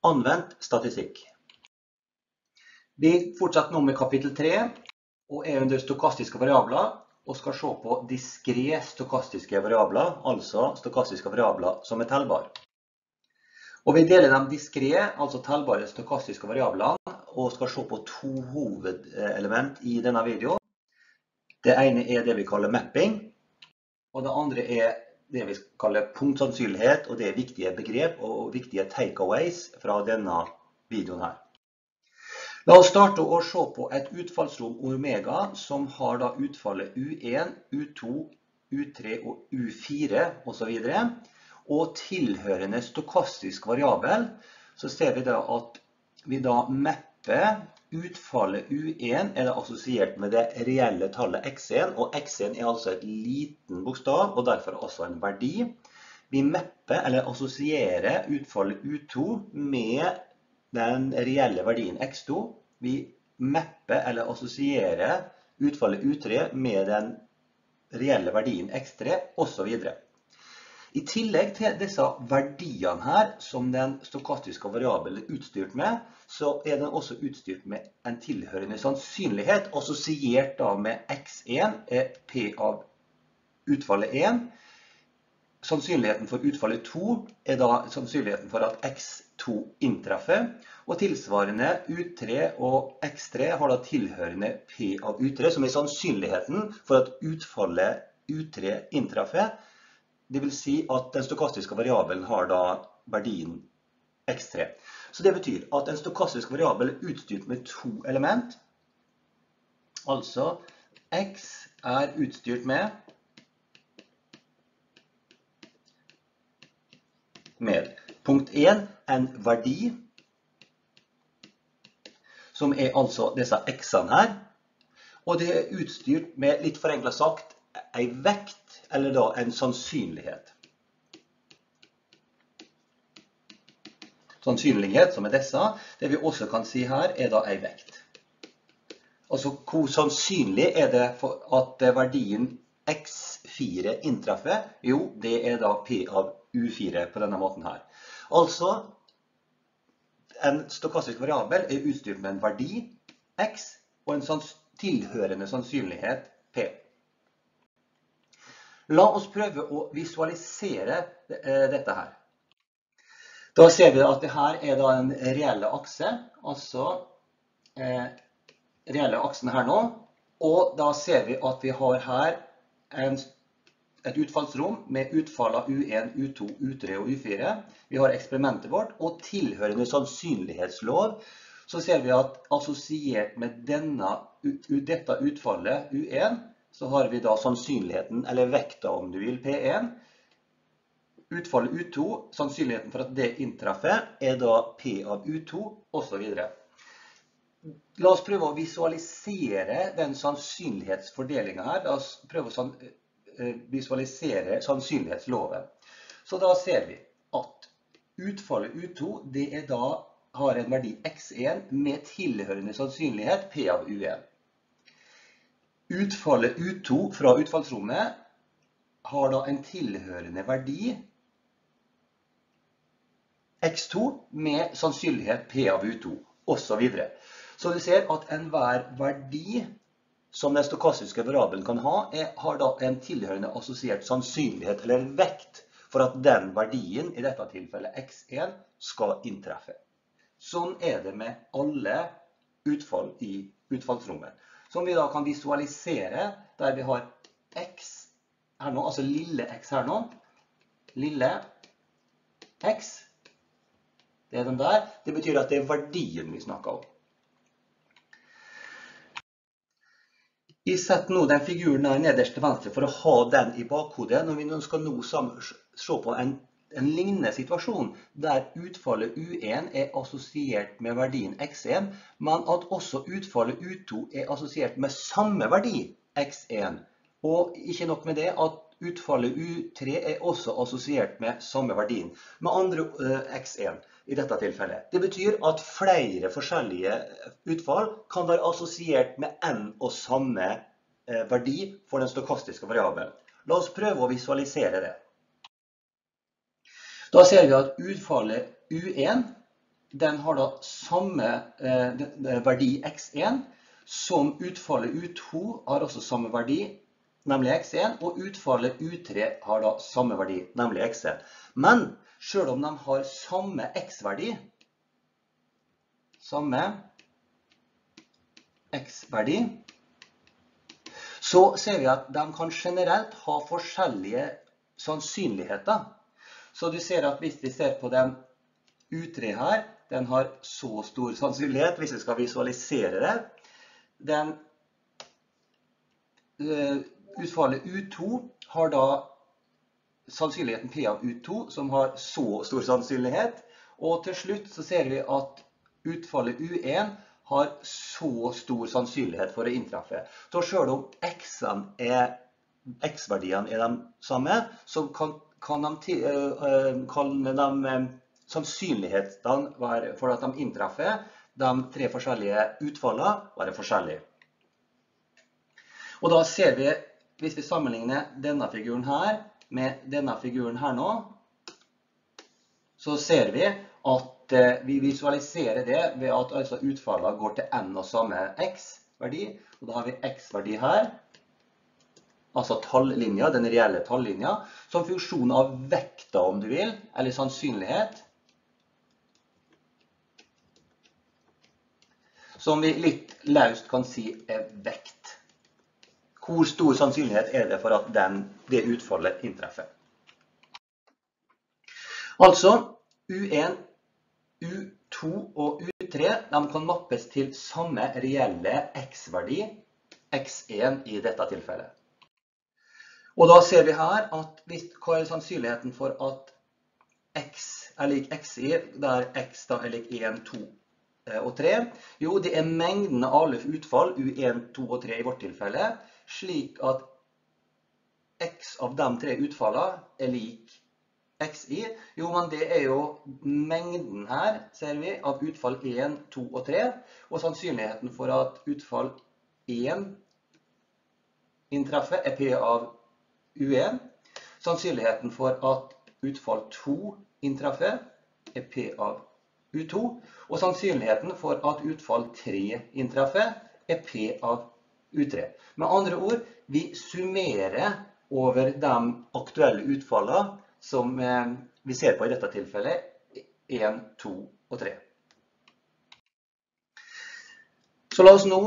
Anvendt statistikk. Vi fortsetter nå med kapittel 3, og er under stokastiske variabler, og skal se på diskré stokastiske variabler, altså stokastiske variabler som er tellbare. Og vi deler de diskré, altså tellbare stokastiske variablene, og skal se på to hovedelement i denne videoen. Det ene er det vi kaller mapping, og det andre er det vi kaller punktsannsynlighet, og det er viktige begrep og viktige takeaways fra denne videoen her. La oss starte å se på et utfallsrom omega som har da utfallet U1, U2, U3 og U4 og så videre. Og tilhørende stokastisk variabel, så ser vi da at vi da mapper utfallet U1 er da assosiert med det reelle tallet X1, og X1 er altså et liten bokstav, og derfor også en verdi. Vi mapper eller assosierer utfallet U2 med den reelle verdien X2. Vi mapper eller assosierer utfallet U3 med den reelle verdien X3, og så videre. I tillegg til disse verdiene her, som den stokastiske variabelen er utstyrt med, så er den også utstyrt med en tilhørende sannsynlighet, assosiert da med x1 er p av utfallet 1. Sannsynligheten for utfallet 2 er da sannsynligheten for at x2 inntreffer, og tilsvarende u3 og x3 har da tilhørende p av u3, som er sannsynligheten for at utfallet u3 inntreffer, det vil si at den stokastiske variabelen har da verdien x3. Så det betyr at en stokastisk variabel er utstyrt med to element. Altså x er utstyrt med med punkt 1 en verdi som er altså disse x-ene her. Og det er utstyrt med, litt forenklet sagt, en vekt eller da en sannsynlighet. Sannsynlighet, som er disse, det vi også kan si her, er da en vekt. Altså, hvor sannsynlig er det for at verdien x4 inntreffer? Jo, det er da p av u4 på denne måten her. Altså, en stokastisk variabel er utstyrt med en verdi x og en tilhørende sannsynlighet p. La oss prøve å visualisere eh, dette her. Da ser vi at det her er en reelle akse, altså eh, reelle aksen her nå. Og da ser vi at vi har her et utfallsrom med utfall av U1, U2, U3 og U4. Vi har eksperimentet vårt og tilhørende sannsynlighetslov. Så ser vi at assosiert med dette utfallet U1, så har vi da sannsynligheten, eller vekta om du vil, P1. Utfallet U2, sannsynligheten for at det inntreffer, er da P av U2, og så videre. La oss prøve å visualisere den sannsynlighetsfordelingen her. La oss prøve å eh, visualisere sannsynlighetsloven. Så da ser vi at utfallet U2, det er da har en verdi x1 med tilhørende sannsynlighet P av U1. Utfallet U2 fra utfallsrommet har da en tilhørende verdi x2 med sannsynlighet p av U2, og så videre. Så du ser at enhver verdi som den stokastiske variabelen kan ha, er, har da en tilhørende assosiert sannsynlighet eller vekt for at den verdien, i dette tilfellet x1, skal inntreffe. Sånn er det med alle utfall i utfallsrommet som vi da kan visualisere der vi har x her nå, altså lille x her nå. Lille x, det er den der. Det betyr at det er verdien vi snakker om. Vi setter nå den figuren der nederst til venstre for å ha den i bakhodet når vi nå skal nå se på en en lignende situasjon der utfallet U1 er assosiert med verdien X1, men at også utfallet U2 er assosiert med samme verdi X1. Og ikke nok med det at utfallet U3 er også assosiert med samme verdien, med andre uh, X1 i dette tilfellet. Det betyr at flere forskjellige utfall kan være assosiert med n og samme uh, verdi for den stokastiske variabelen. La oss prøve å visualisere det. Da ser vi at utfallet U1 den har da samme eh, verdi x1 som utfallet U2 har også samme verdi, nemlig x1, og utfallet U3 har da samme verdi, nemlig x1. Men selv om de har samme x-verdi, samme x-verdi, så ser vi at de kan generelt ha forskjellige sannsynligheter. Så du ser at hvis vi ser på den U3 her, den har så stor sannsynlighet, hvis vi skal visualisere det. Den uh, utfallet U2 har da sannsynligheten P av U2, som har så stor sannsynlighet. Og til slutt så ser vi at utfallet U1 har så stor sannsynlighet for å inntreffe. Så selv om x-verdiene er de samme, så kan, kan de, uh, kan de sannsynlighetene for at de inntreffer, de tre forskjellige utfallene, være forskjellige. Og da ser vi, hvis vi sammenligner denne figuren her med denne figuren her nå, så ser vi at eh, vi visualiserer det ved at altså utfallene går til n og samme x-verdi. Og da har vi x-verdi her, altså tallinja, den reelle tallinja, som funksjon av vekta om du vil, eller sannsynlighet. som vi litt laust kan si er vekt. Hvor stor sannsynlighet er det for at den, det utfallet inntreffer? Altså, U1, U2 og U3 kan mappes til samme reelle x-verdi, x1 i dette tilfellet. Og da ser vi her at hvis, hva er sannsynligheten for at x er lik xi, der x da er lik 1, 2 Eh, og 3? Jo, det er mengden av alle utfall, U1, 2 og 3 i vårt tilfelle, slik at x av de tre utfallene er lik xi. Jo, men det er jo mengden her, ser vi, av utfall 1, 2 og 3. Og sannsynligheten for at utfall 1 inntreffer er P av U1. Sannsynligheten for at utfall 2 inntreffer er P av U2, og sannsynligheten for at utfall 3 inntreffer er P av U3. Med andre ord, vi summerer over de aktuelle utfallene som eh, vi ser på i dette tilfellet, 1, 2 og 3. Så la oss nå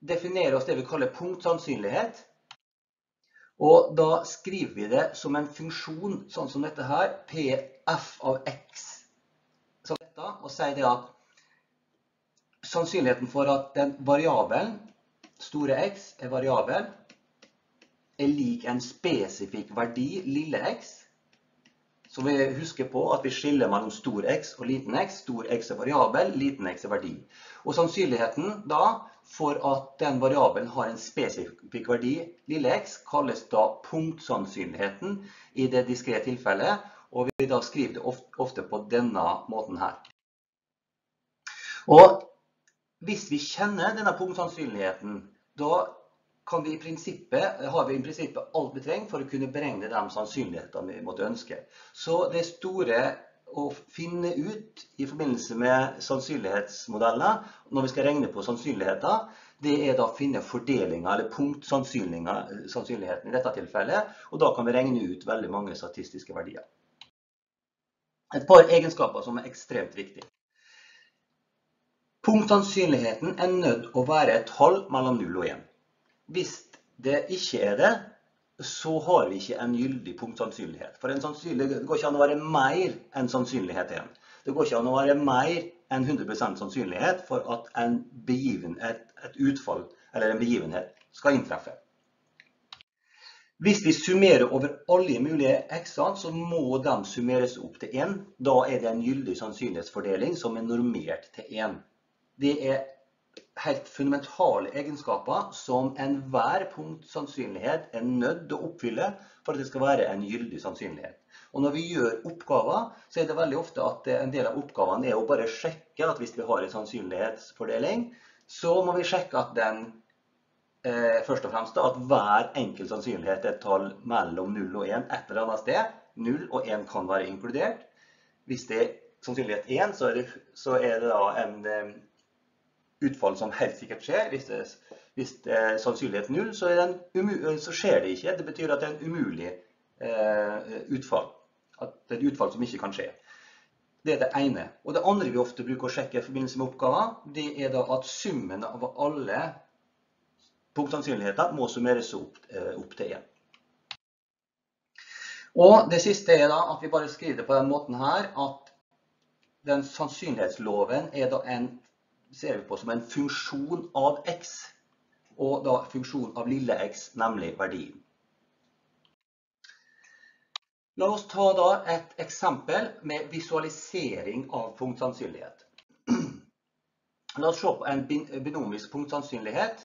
definere oss det vi kaller punktsannsynlighet. Og da skriver vi det som en funksjon, sånn som dette her, pf av x dette og sier det at sannsynligheten for at den variabelen, store x, er variabel, er lik en spesifikk verdi, lille x. Så vi husker på at vi skiller mellom stor x og liten x. Stor x er variabel, liten x er verdi. Og sannsynligheten da for at den variabelen har en spesifikk verdi, lille x, kalles da punktsannsynligheten i det diskrete tilfellet. Og vi da skriver det ofte på denne måten her. Og hvis vi kjenner denne punktsannsynligheten, da kan vi i prinsippet, har vi i prinsippet alt vi trenger for å kunne beregne de sannsynlighetene vi måtte ønske. Så det store å finne ut i forbindelse med sannsynlighetsmodeller, når vi skal regne på sannsynligheter, det er da å finne fordelinga, eller punktsannsynligheten i dette tilfellet, og da kan vi regne ut veldig mange statistiske verdier. Et par egenskaper som er ekstremt viktige. Punktsannsynligheten er nødt å være et tall mellom 0 og 1. Hvis det ikke er det, så har vi ikke en gyldig punktsannsynlighet. For en det går ikke an å være mer enn sannsynlighet 1. Det går ikke an å være mer enn 100% sannsynlighet for at en begivenhet, et utfall eller en begivenhet skal inntreffe. Hvis vi summerer over alle mulige x-ene, så må de summeres opp til 1. Da er det en gyldig sannsynlighetsfordeling som er normert til 1. Det er helt fundamentale egenskaper som enhver punkt sannsynlighet er nødt til å oppfylle for at det skal være en gyldig sannsynlighet. Og når vi gjør oppgaver, så er det veldig ofte at en del av oppgavene er å bare sjekke at hvis vi har en sannsynlighetsfordeling, så må vi sjekke at den eh, først og fremst at hver enkelt sannsynlighet er et tall mellom 0 og 1 et eller annet sted. 0 og 1 kan være inkludert. Hvis det er sannsynlighet 1, så er det, så er det da en um, utfall som helt sikkert skjer. Hvis det, hvis det er sannsynlighet null, så, så, skjer det ikke. Det betyr at det er en umulig eh, utfall. At det er et utfall som ikke kan skje. Det er det ene. Og det andre vi ofte bruker å sjekke i forbindelse med oppgaver, det er da at summen av alle punktsannsynligheter må summeres opp, eh, opp til 1. Og det siste er da at vi bare skriver det på den måten her, at den sannsynlighetsloven er da en, ser vi på som en funksjon av x, og da funksjon av lille x, nemlig verdien. La oss ta da et eksempel med visualisering av punktsannsynlighet. La oss se på en binomisk punktsannsynlighet.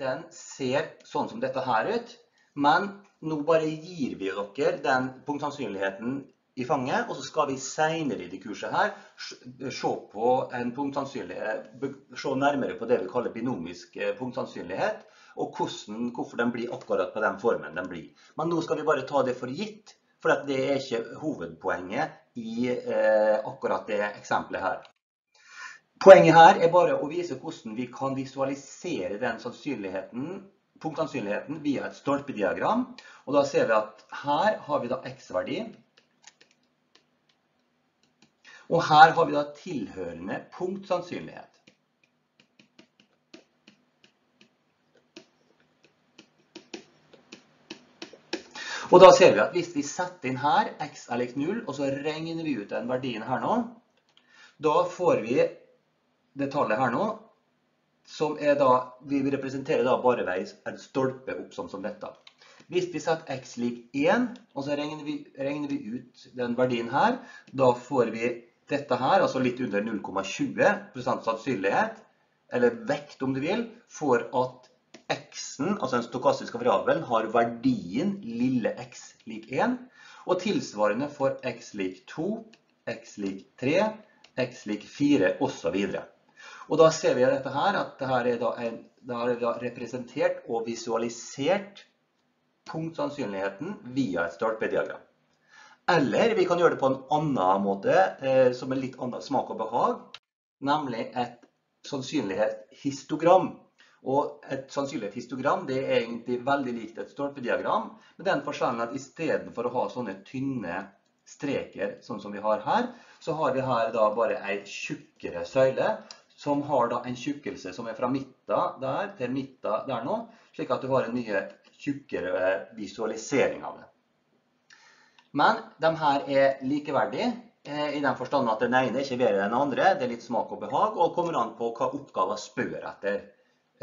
Den ser sånn som dette her ut. Men nå bare gir vi dere den punktsannsynligheten i fanget, og så skal vi senere i det kurset her se på en se nærmere på det vi kaller binomisk eh, punktsannsynlighet, og hvordan, hvorfor den blir akkurat på den formen den blir. Men nå skal vi bare ta det for gitt, for det er ikke hovedpoenget i eh, akkurat det eksempelet her. Poenget her er bare å vise hvordan vi kan visualisere den sannsynligheten punktsannsynligheten via et stolpediagram. Og da ser vi at her har vi da x-verdi. Og her har vi da tilhørende punktsannsynlighet. Og da ser vi at hvis vi setter inn her x er lik 0, og så regner vi ut den verdien her nå, da får vi det tallet her nå som er da, vi representerer da bare vei en stolpe opp sånn som dette. Hvis vi setter x lik 1, og så regner vi, regner vi, ut den verdien her, da får vi dette her, altså litt under 0,20% sannsynlighet, eller vekt om du vil, for at x-en, altså den stokastiske variabelen, har verdien lille x lik 1, og tilsvarende for x lik 2, x lik 3, x lik 4, og så videre. Og da ser vi dette her, at det her er da, en, da er da representert og visualisert punktsannsynligheten via et stolpediagram. Eller vi kan gjøre det på en annen måte, eh, som en litt annen smak og behag, nemlig et sannsynlighetshistogram. Og et sannsynlighetshistogram det er egentlig veldig likt et stolpediagram, med den forskjellen at i stedet for å ha sånne tynne streker, sånn som vi har her, så har vi her da bare en tjukkere søyle som har da en tjukkelse som er fra midten der til midten der nå, slik at du har en mye tjukkere visualisering av det. Men de her er likeverdige eh, i den forstand at den ene er ikke bedre enn den andre. Det er litt smak og behag, og kommer an på hva oppgaven spør etter.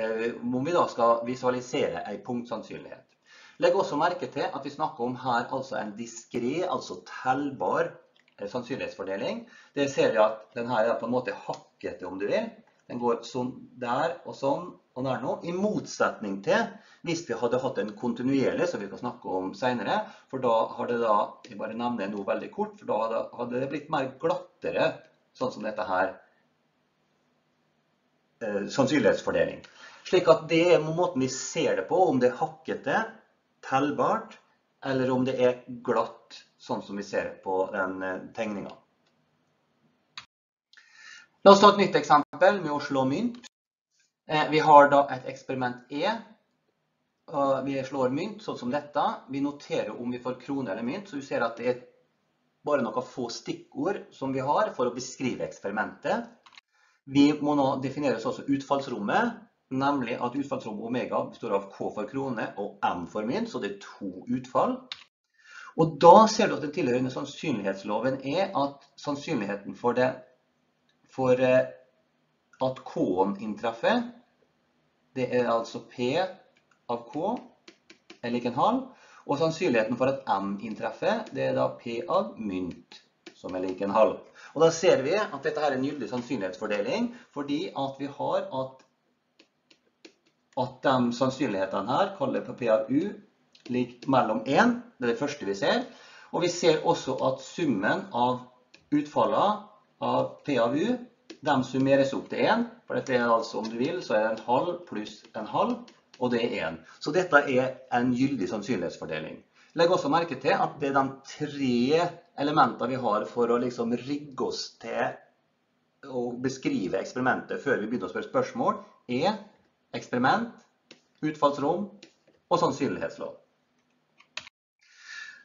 Eh, om vi da skal visualisere en punktsannsynlighet. Legg også merke til at vi snakker om her altså en diskret, altså tellbar Eh, sannsynlighetsfordeling. Det ser vi at den her er på en måte hakkete, om du vil. Den går sånn der og sånn og er nå. I motsetning til hvis vi hadde hatt en kontinuerlig, som vi skal snakke om senere. For da har det da, jeg bare nevner noe veldig kort, for da hadde det blitt mer glattere, sånn som dette her. Eh, sannsynlighetsfordeling. Slik at det er måten vi ser det på, om det er hakkete, tellbart, eller om det er glatt, sånn som vi ser på den tegningen. tegninga. La oss ta et nytt eksempel med å slå mynt. Eh, vi har da et eksperiment E. Vi slår mynt sånn som dette. Vi noterer om vi får krone eller mynt, så du ser at det er bare noen få stikkord som vi har for å beskrive eksperimentet. Vi må nå definere oss også utfallsrommet, nemlig at utfallsrommet omega består av K for krone og M for mynt, så det er to utfall. Og da ser du at den tilhørende sannsynlighetsloven er at sannsynligheten for, det, for eh, at K-en inntreffer, det er altså P av K er lik en halv. Og sannsynligheten for at M inntreffer, det er da P av mynt, som er lik en halv. Og da ser vi at dette er en gyldig sannsynlighetsfordeling, fordi at vi har at, at de sannsynlighetene her, kaller på P av U, lik mellom 1, det er det første vi ser. Og vi ser også at summen av utfallene av P av U, de summeres opp til 1, for dette er altså, om du vil, så er det en halv pluss en halv, og det er 1. Så dette er en gyldig sannsynlighetsfordeling. Legg også merke til at det er de tre elementene vi har for å liksom rigge oss til å beskrive eksperimentet før vi begynner å spørre spørsmål, er eksperiment, utfallsrom og sannsynlighetslov.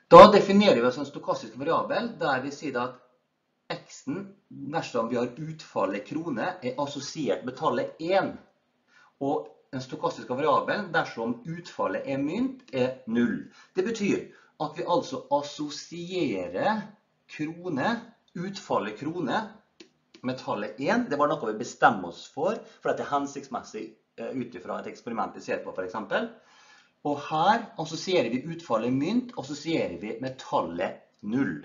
Da definerer vi oss en stokastisk variabel der vi sier at x-en, dersom vi har utfallet krone, er assosiert med tallet 1. Og den stokastiske variabelen, dersom utfallet er mynt, er 0. Det betyr at vi altså assosierer krone, utfallet krone, med tallet 1. Det var noe vi bestemmer oss for, for det er hensiktsmessig eh, ut fra et eksperiment vi ser på, for eksempel. Og her assosierer vi utfallet mynt, assosierer vi med tallet 0.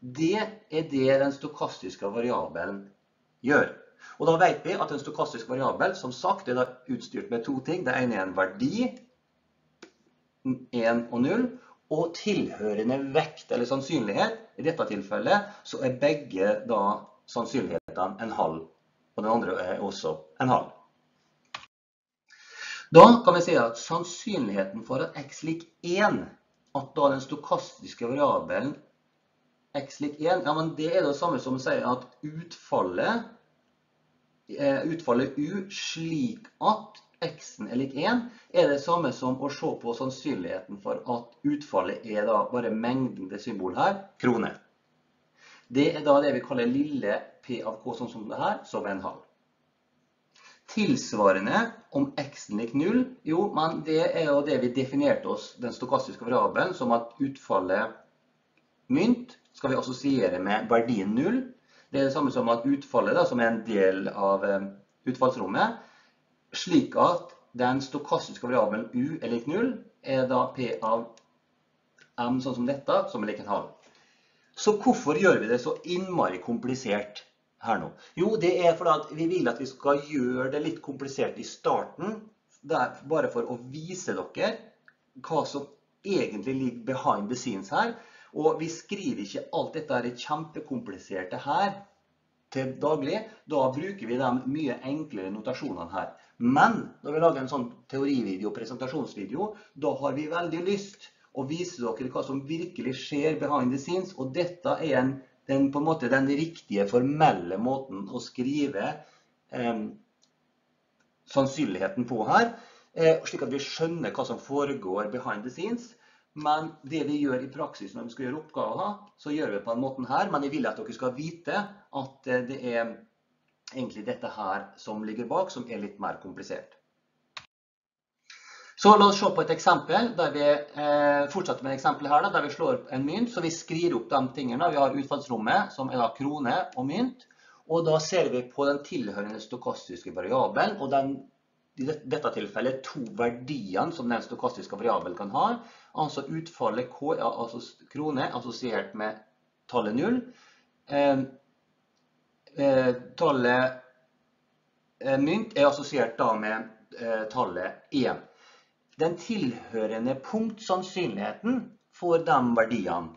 Det er det den stokastiske variabelen gjør. Og da vet vi at en stokastisk variabel, som sagt, er utstyrt med to ting. Det ene er en verdi, 1 og 0, og tilhørende vekt eller sannsynlighet. I dette tilfellet så er begge da sannsynlighetene en halv, og den andre er også en halv. Da kan vi si at sannsynligheten for at x lik 1, at da den stokastiske variabelen x lik 1, ja, men det er det samme som å si at utfallet, eh, utfallet u slik at x-en er lik 1, er det samme som å se på sannsynligheten for at utfallet er da bare mengden til symbol her, krone. Det er da det vi kaller lille p av k, sånn som det her, som en halv. Tilsvarende om x-en lik 0, jo, men det er jo det vi definerte oss, den stokastiske variabelen, som at utfallet mynt skal vi assosiere med verdien 0. Det er det samme som at utfallet, da, som er en del av eh, utfallsrommet, slik at den stokastiske variabelen u er lik 0, er da p av m sånn som dette, som er lik en halv. Så hvorfor gjør vi det så innmari komplisert her nå? Jo, det er fordi vi vil at vi skal gjøre det litt komplisert i starten, bare for å vise dere hva som egentlig ligger behind the scenes her. Og vi skriver ikke alt dette er kjempekompliserte her til daglig. Da bruker vi de mye enklere notasjonene her. Men når vi lager en sånn teorivideo, presentasjonsvideo, da har vi veldig lyst å vise dere hva som virkelig skjer behind the scenes. Og dette er en, den, på en måte den riktige formelle måten å skrive eh, sannsynligheten på her, eh, slik at vi skjønner hva som foregår behind the scenes. Men det vi gjør i praksis når vi skal gjøre oppgaver, så gjør vi på en måte her. Men jeg vil at dere skal vite at eh, det er egentlig dette her som ligger bak, som er litt mer komplisert. Så la oss se på et eksempel, der vi eh, fortsetter med et eksempel her, der vi slår opp en mynt. Så vi skriver opp de tingene. Vi har utfallsrommet, som er da krone og mynt. Og da ser vi på den tilhørende stokastiske variabelen, og den, i dette tilfellet to verdiene som den stokastiske variabelen kan ha. Altså utfallet K, altså krone, assosiert med tallet 0. Eh, eh, tallet eh, mynt er assosiert da med eh, tallet 1 den tilhørende punktsannsynligheten for de verdiene.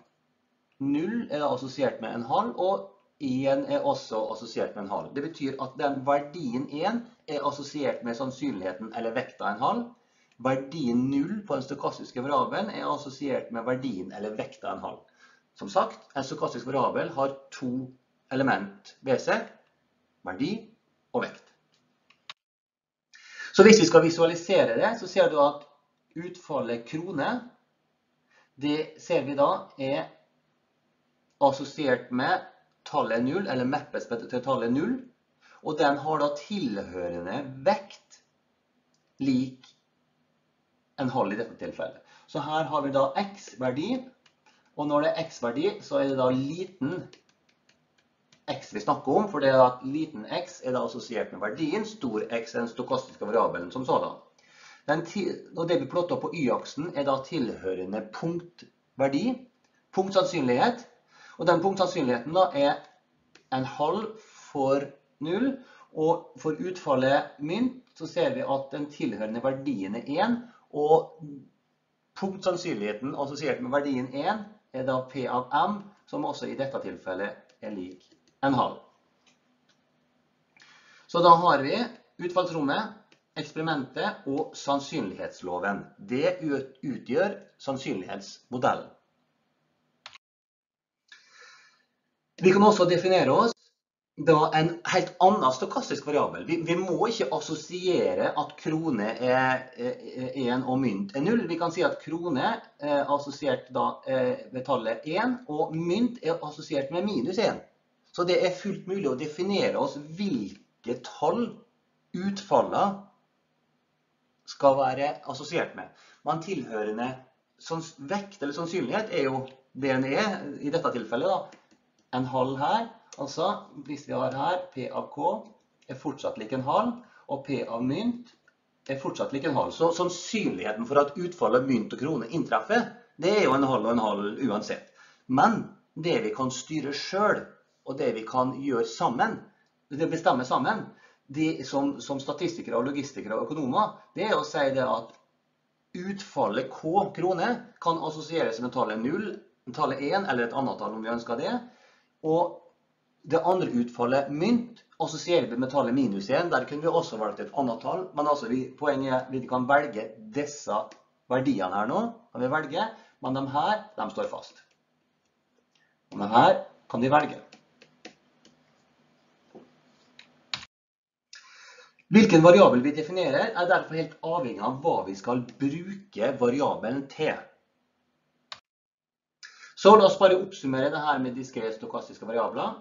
0 er assosiert med en halv, og 1 er også assosiert med en halv. Det betyr at den verdien 1 er assosiert med sannsynligheten eller vekta en halv. Verdien 0 på den stokastiske variabelen er assosiert med verdien eller vekta en halv. Som sagt, en stokastisk variabel har to element ved seg, verdi og vekt. Så hvis vi skal visualisere det, så ser du at utfallet krone, det ser vi da er assosiert med tallet 0, eller mappes til tallet 0. Og den har da tilhørende vekt lik en halv i dette tilfellet. Så her har vi da x-verdi, og når det er x-verdi, så er det da liten x vi snakker om, for det er at liten x er da assosiert med verdien, stor x er den stokastiske variabelen som sådan. og det vi plotter på y-aksen er da tilhørende punktverdi, punktsannsynlighet. Og den punktsannsynligheten da er en halv for null, og for utfallet mynt så ser vi at den tilhørende verdien er 1, og punktsannsynligheten assosiert med verdien 1 er da P av M, som også i dette tilfellet er lik en halv. Så da har vi utfallsrommet eksperimentet og sannsynlighetsloven. Det utgjør sannsynlighetsmodellen. Vi kan også definere oss da en helt annen stokastisk variabel. Vi, vi må ikke assosiere at krone er 1 og mynt er 0. Vi kan si at krone er assosiert da, ved tallet 1, og mynt er assosiert med minus 1. Så det er fullt mulig å definere oss hvilke tall utfallet skal være assosiert med. Men tilhørende vekt eller sannsynlighet er jo det i dette tilfellet. da. En halv her, altså hvis vi har her P av K er fortsatt lik en halv, og P av mynt er fortsatt lik en halv. Så sannsynligheten for at utfallet mynt og krone inntreffer, det er jo en halv og en halv uansett. Men det vi kan styre selv, og det vi kan gjøre sammen, det bestemmer sammen, de, som, som, statistikere, og logistikere og økonomer, det er å si det at utfallet K krone kan assosieres med tallet 0, tallet 1 eller et annet tall om vi ønsker det. Og det andre utfallet mynt assosierer vi med tallet minus 1. Der kunne vi også valgt et annet tall. Men altså vi, poenget er at vi kan velge disse verdiene her nå. Kan vi velge, men de her de står fast. Og de her kan vi velge. Hvilken variabel vi definerer er derfor helt avhengig av hva vi skal bruke variabelen til. Så la oss bare oppsummere det her med diskré stokastiske variabler.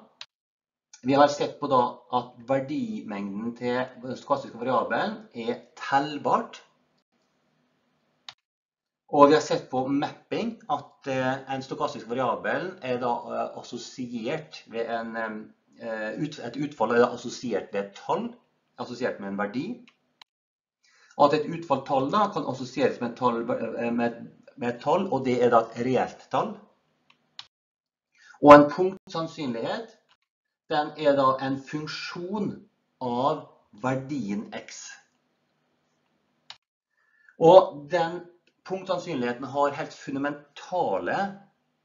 Vi har sett på at verdimengden til den stokastiske variabelen er tellbart. Og vi har sett på mapping, at eh, en stokastisk variabel er eh, assosiert ved en, eh, et utfall er assosiert ved et tall assosiert med en verdi. Og at et utfall tall da, kan assosieres med med, med et tall, og det er da et reelt tall. Og en punktsannsynlighet, den er da en funksjon av verdien x. Og den punktsannsynligheten har helt fundamentale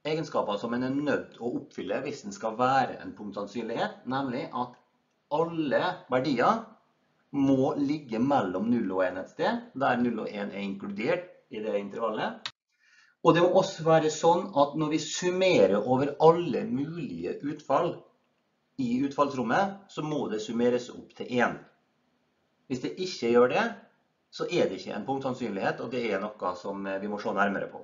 egenskaper som en er nødt å oppfylle hvis den skal være en punktsannsynlighet, nemlig at alle verdier må ligge mellom 0 og 1 et sted, der 0 og 1 er inkludert i det intervallet. Og det må også være sånn at når vi summerer over alle mulige utfall i utfallsrommet, så må det summeres opp til 1. Hvis det ikke gjør det, så er det ikke en punktsannsynlighet, og det er noe som vi må se nærmere på.